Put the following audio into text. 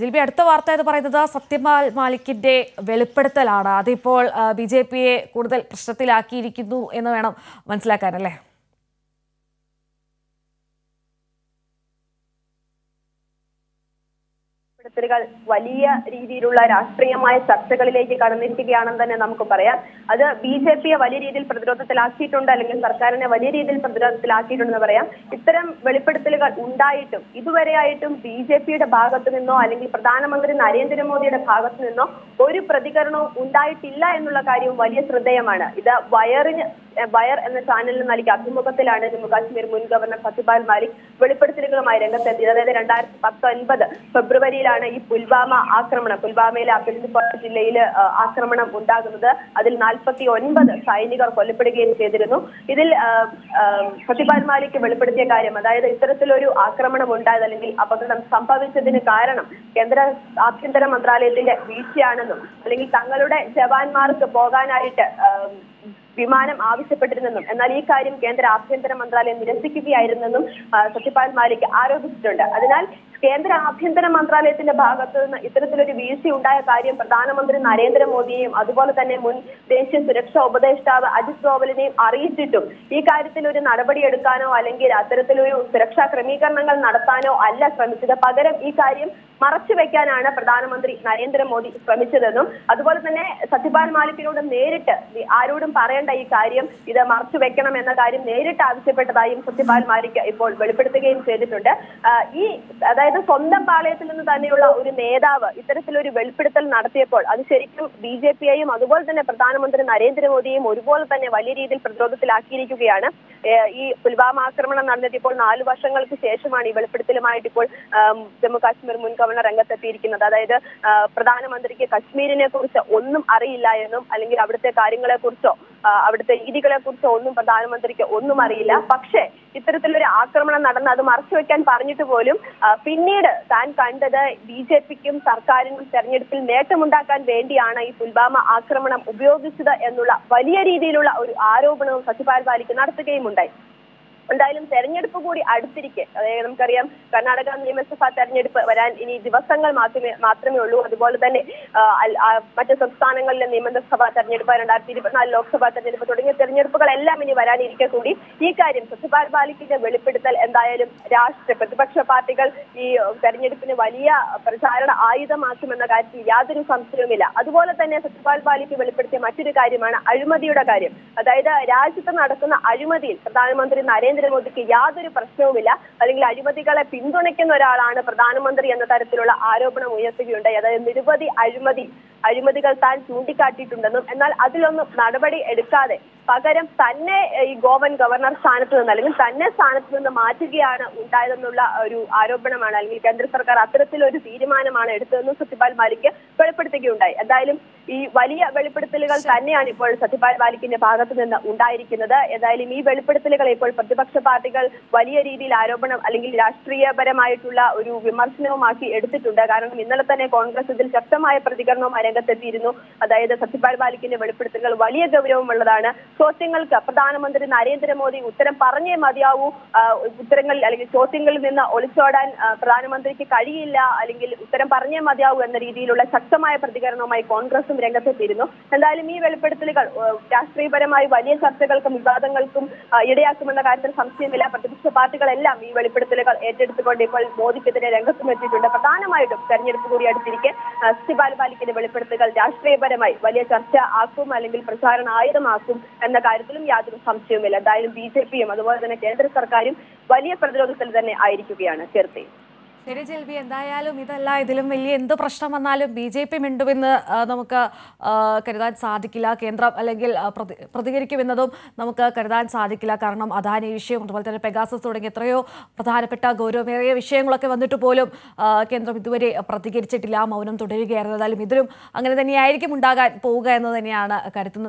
ജിൽബി അടുത്ത വാർത്ത എന്ന് പറയുന്നത് സത്യപാൽ മാലിക്കിന്റെ വെളിപ്പെടുത്തലാണ്. അതിപ്പോൾ ബി ജെ പിയെ കൂടുതൽ പ്രശ്നത്തിലാക്കിയിരിക്കുന്നു എന്ന് വേണം മനസ്സിലാക്കാനല്ലേ? വെളിപ്പെടുത്തലുകൾ വലിയ രീതിയിലുള്ള രാഷ്ട്രീയമായ ചർച്ചകളിലേക്ക് കടന്നിരിക്കുകയാണെന്ന് തന്നെ നമുക്ക് പറയാം. അത് ബി ജെ പിയെ വലിയ രീതിയിൽ പ്രതിരോധത്തിലാക്കിയിട്ടുണ്ട് അല്ലെങ്കിൽ സർക്കാരിനെ വലിയ രീതിയിൽ പ്രതിരോധത്തിലാക്കിയിട്ടുണ്ടെന്ന് പറയാം. ഇത്തരം വെളിപ്പെടുത്തലുകൾ ഉണ്ടായിട്ടും ഇതുവരെയായിട്ടും ബി ജെ പിയുടെ ഭാഗത്തു നിന്നോ അല്ലെങ്കിൽ പ്രധാനമന്ത്രി നരേന്ദ്രമോദിയുടെ ഭാഗത്തു നിന്നോ ഒരു പ്രതികരണവും ഉണ്ടായിട്ടില്ല എന്നുള്ള കാര്യവും വലിയ ശ്രദ്ധേയമാണ്. ഇത് വയറിന് വയർ എന്ന ചാനലിന് നൽകിയ അഭിമുഖത്തിലാണ് ജമ്മു കാശ്മീർ മുൻ ഗവർണർ സത്യപാൽ മാലിക് വെളിപ്പെടുത്തലുകളുമായി രംഗത്തെത്തിയത്. അതായത് രണ്ടായിരത്തി പത്തൊൻപത് ഫെബ്രുവരിയിലാണ് ഈ പുൽവാമ ആക്രമണം പുൽവാമയിലെ അബിന്ദ്പുര ജില്ലയിൽ ആക്രമണം ഉണ്ടാകുന്നത്. അതിൽ നാൽപ്പത്തി ഒൻപത് സൈനികർ കൊല്ലപ്പെടുകയും ചെയ്തിരുന്നു. ഇതിൽ സത്യപാൽ മാലിക് വെളിപ്പെടുത്തിയ കാര്യം അതായത് ഇത്തരത്തിലൊരു ആക്രമണം ഉണ്ടായത് അല്ലെങ്കിൽ അപകടം സംഭവിച്ചതിന് കാരണം കേന്ദ്ര ആഭ്യന്തര മന്ത്രാലയത്തിന്റെ വീഴ്ചയാണെന്നും അല്ലെങ്കിൽ തങ്ങളുടെ ജവാന്മാർക്ക് പോകാനായിട്ട് വിമാനം ആവശ്യപ്പെട്ടിരുന്നെന്നും എന്നാൽ ഈ കാര്യം കേന്ദ്ര ആഭ്യന്തര മന്ത്രാലയം നിരസിക്കുകയായിരുന്നെന്നും സത്യപാൽ മാലിക് ആരോപിച്ചിട്ടുണ്ട്. അതിനാൽ കേന്ദ്ര ആഭ്യന്തര മന്ത്രാലയത്തിന്റെ ഭാഗത്ത് നിന്ന് ഇത്തരത്തിലൊരു വീഴ്ച ഉണ്ടായ കാര്യം പ്രധാനമന്ത്രി നരേന്ദ്രമോദിയെയും അതുപോലെ തന്നെ മുൻ ദേശീയ സുരക്ഷാ ഉപദേഷ്ടാവ് അജിത് ഡോവലിനെയും അറിയിച്ചിട്ടും ഈ കാര്യത്തിൽ ഒരു നടപടി എടുക്കാനോ അല്ലെങ്കിൽ അത്തരത്തിലൊരു സുരക്ഷാ ക്രമീകരണങ്ങൾ നടത്താനോ അല്ല ശ്രമിച്ചത്. പകരം ഈ കാര്യം മറച്ചു വെക്കാനാണ് പ്രധാനമന്ത്രി നരേന്ദ്രമോദി ശ്രമിച്ചതെന്നും അതുപോലെ തന്നെ സത്യപാൽ മാലിക്കിനോട് നേരിട്ട് ആരോടും പറയേണ്ട ഈ കാര്യം ഇത് മറച്ചു വെക്കണം എന്ന കാര്യം നേരിട്ട് ആവശ്യപ്പെട്ടതായും സത്യപാൽ മാലിക് ഇപ്പോൾ വെളിപ്പെടുത്തുകയും ചെയ്തിട്ടുണ്ട്. ഈ അതായത് സ്വന്തം പാളയത്തിൽ നിന്ന് തന്നെയുള്ള ഒരു നേതാവ് ഇത്തരത്തിലൊരു വെളിപ്പെടുത്തൽ നടത്തിയപ്പോൾ അത് ശരിക്കും ബി ജെ പിയെയും അതുപോലെ തന്നെ പ്രധാനമന്ത്രി നരേന്ദ്രമോദിയെയും ഒരുപോലെ തന്നെ വലിയ രീതിയിൽ പ്രതിരോധത്തിലാക്കിയിരിക്കുകയാണ്. ഈ പുൽവാമ ആക്രമണം നടന്നത് ഇപ്പോൾ നാല് വർഷങ്ങൾക്ക് ശേഷമാണ് ഈ വെളിപ്പെടുത്തലുമായിട്ട് ഇപ്പോൾ ജമ്മു കാശ്മീർ മുൻ ഗവർണർ രംഗത്തെത്തിയിരിക്കുന്നത്. അതായത് പ്രധാനമന്ത്രിക്ക് കശ്മീരിനെ കുറിച്ച് ഒന്നും അറിയില്ല എന്നും അല്ലെങ്കിൽ അവിടുത്തെ കാര്യങ്ങളെ കുറിച്ചോ അവിടുത്തെ രീതികളെ കുറിച്ച് ഒന്നും പ്രധാനമന്ത്രിക്ക് ഒന്നും അറിയില്ല. പക്ഷേ ഇത്തരത്തിലൊരു ആക്രമണം നടന്ന് അത് മറച്ചുവെക്കാൻ പറഞ്ഞിട്ട് പോലും പിന്നീട് താൻ കണ്ടത് ബി ജെ പിക്കും സർക്കാരിനും തെരഞ്ഞെടുപ്പിൽ നേട്ടമുണ്ടാക്കാൻ വേണ്ടിയാണ് ഈ പുൽവാമ ആക്രമണം ഉപയോഗിച്ചത് എന്നുള്ള വലിയ രീതിയിലുള്ള ഒരു ആരോപണവും സത്യപാൽ മാലിക് നടത്തുകയും ഉണ്ടായി എന്തായാലും തെരഞ്ഞെടുപ്പ് കൂടി അടുത്തിരിക്കെ. അതായത് നമുക്കറിയാം കർണാടക നിയമസഭാ തെരഞ്ഞെടുപ്പ് വരാൻ ഇനി ദിവസങ്ങൾ മാത്രമേ മാത്രമേ ഉള്ളൂ. അതുപോലെ തന്നെ മറ്റ് സംസ്ഥാനങ്ങളിലെ നിയമസഭാ തെരഞ്ഞെടുപ്പ് രണ്ടായിരത്തി ഇരുപത്തിനാല് ലോക്സഭാ തെരഞ്ഞെടുപ്പ് തുടങ്ങിയ തെരഞ്ഞെടുപ്പുകളെല്ലാം ഇനി വരാനിരിക്കെ കൂടി. ഈ കാര്യം സത്യപാൽ ബാലിക്കിന്റെ വെളിപ്പെടുത്തൽ എന്തായാലും രാഷ്ട്രീയ പ്രതിപക്ഷ പാർട്ടികൾ ഈ തെരഞ്ഞെടുപ്പിന് വലിയ പ്രചാരണ ആയുധമാക്കുമെന്ന കാര്യത്തിൽ യാതൊരു സംശയവുമില്ല. അതുപോലെ തന്നെ സത്യപാൽ ബാലിക്ക് വെളിപ്പെടുത്തിയ മറ്റൊരു കാര്യമാണ് അഴിമതിയുടെ കാര്യം. അതായത് രാജ്യത്ത് നടക്കുന്ന അഴിമതിയിൽ പ്രധാനമന്ത്രി നരേന്ദ്രമോദിക്ക് യാതൊരു പ്രശ്നവുമില്ല. അല്ലെങ്കിൽ അഴിമതികളെ പിന്തുണയ്ക്കുന്ന ഒരാളാണ് പ്രധാനമന്ത്രി എന്ന തരത്തിലുള്ള ആരോപണം ഉയർത്തുകയുണ്ടായി. അതായത് നിരവധി അഴിമതി അഴിമതികൾ താൻ ചൂണ്ടിക്കാട്ടിയിട്ടുണ്ടെന്നും എന്നാൽ അതിലൊന്നും നടപടി എടുക്കാതെ പകരം തന്നെ ഈ ഗോവൻ ഗവർണർ സ്ഥാനത്ത് നിന്ന് അല്ലെങ്കിൽ തന്നെ സ്ഥാനത്ത് നിന്ന് മാറ്റുകയാണ് ഉണ്ടായതെന്നുള്ള ഒരു ആരോപണമാണ് അല്ലെങ്കിൽ കേന്ദ്ര സർക്കാർ അത്തരത്തിലൊരു തീരുമാനമാണ് എടുത്തതെന്നും സത്യപാൽ മാലിക്ക് വെളിപ്പെടുത്തുകയുണ്ടായി. എന്തായാലും ഈ വലിയ വെളിപ്പെടുത്തലുകൾ തന്നെയാണ് ഇപ്പോൾ സത്യപാൽ മാലിക്കിന്റെ ഭാഗത്ത് നിന്ന് ഉണ്ടായിരിക്കുന്നത്. ഏതായാലും ഈ വെളിപ്പെടുത്തലുകൾ ഇപ്പോൾ പ്രതിപക്ഷ പാർട്ടികൾ വലിയ രീതിയിൽ ആരോപണം അല്ലെങ്കിൽ രാഷ്ട്രീയപരമായിട്ടുള്ള ഒരു വിമർശനവുമാക്കി എടുത്തിട്ടുണ്ട്. കാരണം ഇന്നലെ തന്നെ കോൺഗ്രസ് ഇതിൽ ശക്തമായ പ്രതികരണവുമായി രംഗത്തെത്തിയിരുന്നു. അതായത് സത്യപാൽ മാലിക്കിന്റെ വെളിപ്പെടുത്തലുകൾ വലിയ ഗൗരവമുള്ളതാണ് ചോദ്യങ്ങൾക്ക് പ്രധാനമന്ത്രി നരേന്ദ്രമോദി ഉത്തരം പറഞ്ഞേ മതിയാവൂ. ഉത്തരങ്ങളിൽ അല്ലെങ്കിൽ ചോദ്യങ്ങളിൽ നിന്ന് ഒളിച്ചോടാൻ പ്രധാനമന്ത്രിക്ക് കഴിയില്ല അല്ലെങ്കിൽ ഉത്തരം പറഞ്ഞേ മതിയാവൂ എന്ന രീതിയിലുള്ള ശക്തമായ പ്രതികരണവുമായി കോൺഗ്രസും രംഗത്തെത്തിയിരുന്നു. എന്തായാലും ഈ വെളിപ്പെടുത്തലുകൾ രാഷ്ട്രീയപരമായി വലിയ ചർച്ചകൾക്കും വിവാദങ്ങൾക്കും ഇടയാക്കുമെന്ന കാര്യത്തിൽ സംശയമില്ല. പ്രതിപക്ഷ പാർട്ടികളെല്ലാം ഈ വെളിപ്പെടുത്തലുകൾ ഏറ്റെടുത്തുകൊണ്ട് ഇപ്പോൾ മോദിക്കെതിരെ രംഗത്തും എത്തിയിട്ടുണ്ട്. പ്രധാനമായിട്ടും തെരഞ്ഞെടുപ്പ് കൂടി അടുത്തിരിക്കെ സത്യപാൽ മാലിക്കിന്റെ വെളിപ്പെടുത്തലുകൾ രാഷ്ട്രീയപരമായി വലിയ ചർച്ച ആക്കും അല്ലെങ്കിൽ പ്രചാരണ ആയുധമാക്കും എന്ന കാര്യത്തിലും യാതൊരു സംശയവുമില്ല. എന്തായാലും ബി ജെ പിയും അതുപോലെ തന്നെ കേന്ദ്ര സർക്കാരും വലിയ പ്രതിരോധത്തിൽ തന്നെ ആയിരിക്കുകയാണ്. കീർത്തി ശരി ജെൽബി എന്തായാലും ഇതല്ല. ഇതിലും വലിയ എന്ത് പ്രശ്നം വന്നാലും ബി ജെ പി മിണ്ടുമെന്ന് നമുക്ക് കരുതാൻ സാധിക്കില്ല. കേന്ദ്രം അല്ലെങ്കിൽ പ്രതികരിക്കുമെന്നതും നമുക്ക് കരുതാൻ സാധിക്കില്ല. കാരണം അദാനി വിഷയം അതുപോലെ തന്നെ പെഗാസസ് തുടങ്ങിയ എത്രയോ പ്രധാനപ്പെട്ട ഗൗരവമേറിയ വിഷയങ്ങളൊക്കെ വന്നിട്ട് പോലും കേന്ദ്രം ഇതുവരെ പ്രതികരിച്ചിട്ടില്ല മൗനം തുടരുകയായിരുന്നു. ഇതിലും അങ്ങനെ തന്നെയായിരിക്കും ഉണ്ടാകാൻ പോവുക എന്ന് തന്നെയാണ് കരുതുന്നത്.